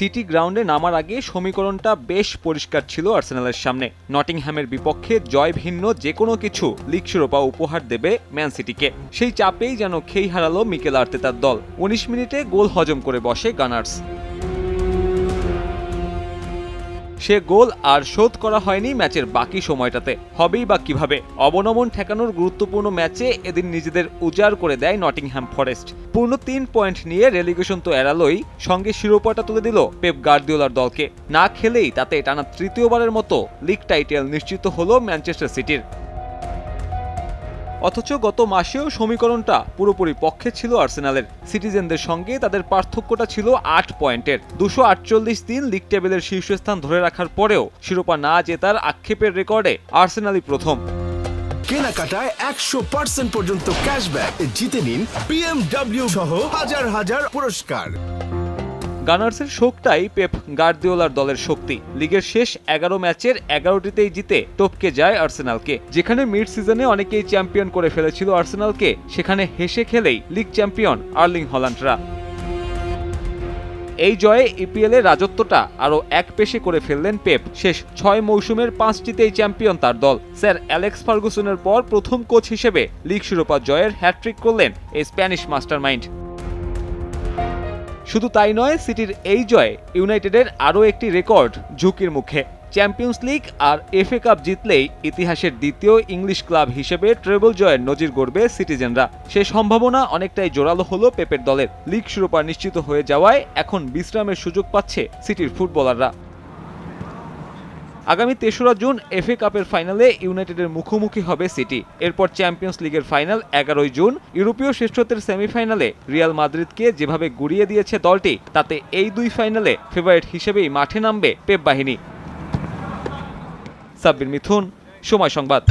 City গ্রাউন্ডে নামার আগে সমীকরণটা বেশ পরিষ্কার ছিল আর্সেনালের সামনে। নটিংহ্যামের বিপক্ষে জয় ভিন্ন যে কোনো কিছু লিগ শিরোপা উপহার দেবে ম্যান সিটিকে। সেই চাপেই যেন খেই হারালো মিকেল আর্তেতার দল। উনিশ মিনিটে গোল হজম করে বসে গানার্স। সে গোল আর শোধ করা হয়নি ম্যাচের বাকি সময়টাতে। হবেই বা কীভাবে? অবনমন ঠেকানোর গুরুত্বপূর্ণ ম্যাচে এদিন নিজেদের উজাড় করে দেয় নটিংহ্যাম ফরেস্ট। পূর্ণ তিন পয়েন্ট নিয়ে রেলিগেশন তো এড়ালোই, সঙ্গে শিরোপাটা তুলে দিল পেপ গার্দিওলার দলকে। না খেলেই তাতে টানা তৃতীয়বারের মতো লিগ টাইটেল নিশ্চিত হলো ম্যানচেস্টার সিটির। অথচ গত মাসেও সমীকরণটা পুরোপুরি পক্ষে ছিল আর্সেনালের। সিটিজেনদের সঙ্গে তাদের পার্থক্যটা ছিল আট পয়েন্টের। দুশো আটচল্লিশ দিন লিগ টেবিলের শীর্ষস্থান ধরে রাখার পরেও শিরোপা না জেতার আক্ষেপের রেকর্ডে আর্সেনালই প্রথম। কেনাকাটায় একশো পার্সেন্ট পর্যন্ত ক্যাশব্যাক। জিতে নিন বিএমডব্লিউ সহ হাজার হাজার পুরস্কার। গানার্সের শোকটাই পেপ গার্দিওলার দলের শক্তি। লিগের শেষ এগারো ম্যাচের এগারোটিতেই জিতে টপকে যায় আর্সেনালকে। যেখানে মিড সিজনে অনেকেই চ্যাম্পিয়ন করে ফেলেছিল আর্সেনালকে, সেখানে হেসে খেলেই লিগ চ্যাম্পিয়ন আর্লিং হল্যান্ডরা। এই জয়ে ইপিএল এর রাজত্বটা আরও এক পেশে করে ফেললেন পেপ। শেষ ছয় মৌসুমের পাঁচটিতেই চ্যাম্পিয়ন তার দল। স্যার অ্যালেক্স ফার্গুসনের পর প্রথম কোচ হিসেবে লিগ শিরোপা জয়ের হ্যাট্রিক করলেন এই স্প্যানিশ মাস্টারমাইন্ড। শুধু তাই নয়, সিটির এই জয় ইউনাইটেডের আরও একটি রেকর্ড ঝুঁকির মুখে। চ্যাম্পিয়ন্স লিগ আর এফএ কাপ জিতলেই ইতিহাসের দ্বিতীয় ইংলিশ ক্লাব হিসেবে ট্রেবল জয়ের নজির গড়বে সিটিজেনরা। সে সম্ভাবনা অনেকটাই জোরালো হলো পেপের দলের। লিগ শিরোপা নিশ্চিত হয়ে যাওয়ায় এখন বিশ্রামের সুযোগ পাচ্ছে সিটির ফুটবলাররা। আগামী তেসরা জুন এফএ কাপের ফাইনালে ইউনাইটেডের মুখোমুখি হবে সিটি। এরপর চ্যাম্পিয়ন্স লিগের ফাইনাল এগারোই জুন। ইউরোপীয় শ্রেষ্ঠত্বের সেমিফাইনালে রিয়াল মাদ্রিদকে যেভাবে গুড়িয়ে দিয়েছে দলটি, তাতে এই দুই ফাইনালে ফেভারিট হিসেবেই মাঠে নামবে পেপ বাহিনী। সাব্বির মিথুন, সময় সংবাদ।